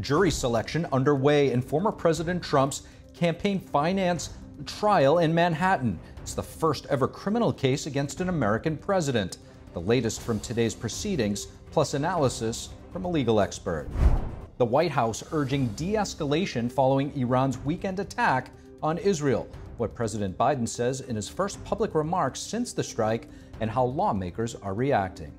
Jury selection underway in former President Trump's campaign finance trial in Manhattan. It's the first ever criminal case against an American president. The latest from today's proceedings, plus analysis from a legal expert. The White House urging de escalation following Iran's weekend attack on Israel. What President Biden says in his first public remarks since the strike and how lawmakers are reacting.